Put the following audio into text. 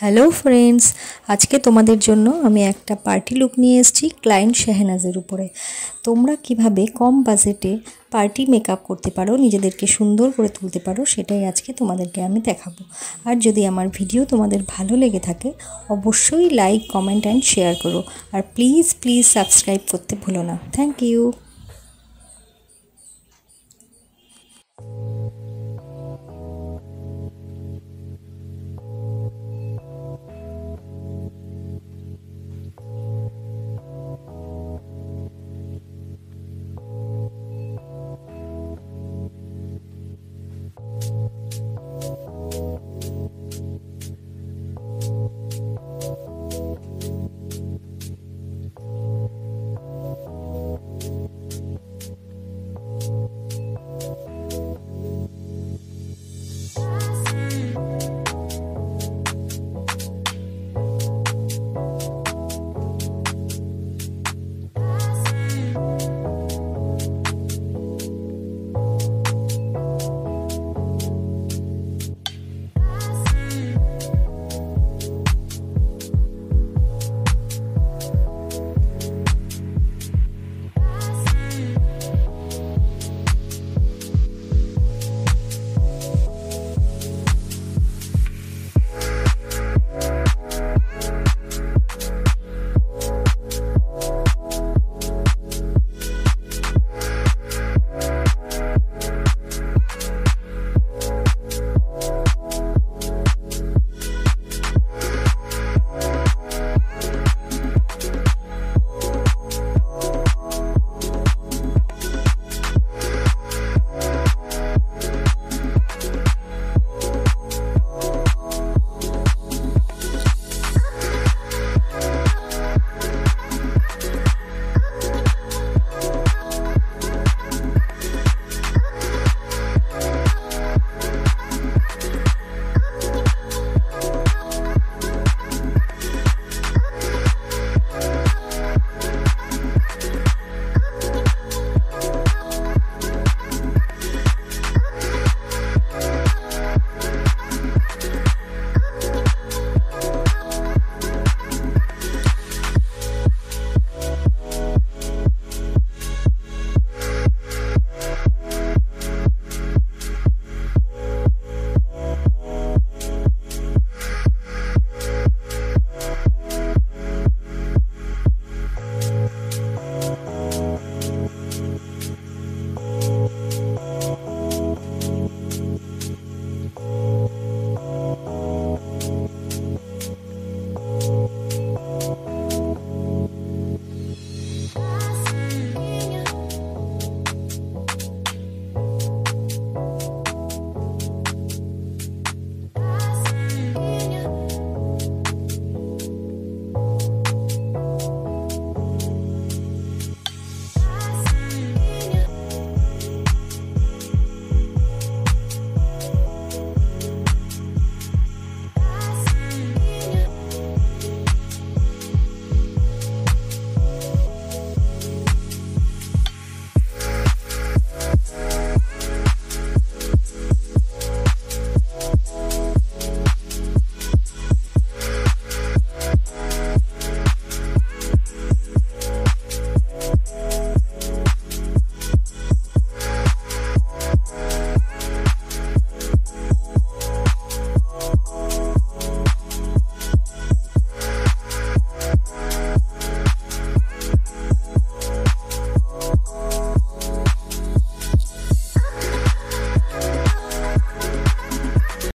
Hello friends আজকে তোমাদের জন্য আমি একটা পার্টি লুক নিয়ে এসেছি ক্লায়েন্ট শেহনাজের উপরে। তোমরা কীভাবে কম বাজেটে পার্টি মেকআপ করতে পারো, নিজেদেরকে সুন্দর করে তুলতে পারো, সেটাই আজকে তোমাদেরকে আমি দেখাবো। আর যদি আমার ভিডিও তোমাদের ভালো লেগে থাকে, অবশ্যই লাইক কমেন্ট অ্যান্ড শেয়ার করো। আর প্লিজ প্লিজ সাবস্ক্রাইব করতে ভুলো না। Thank you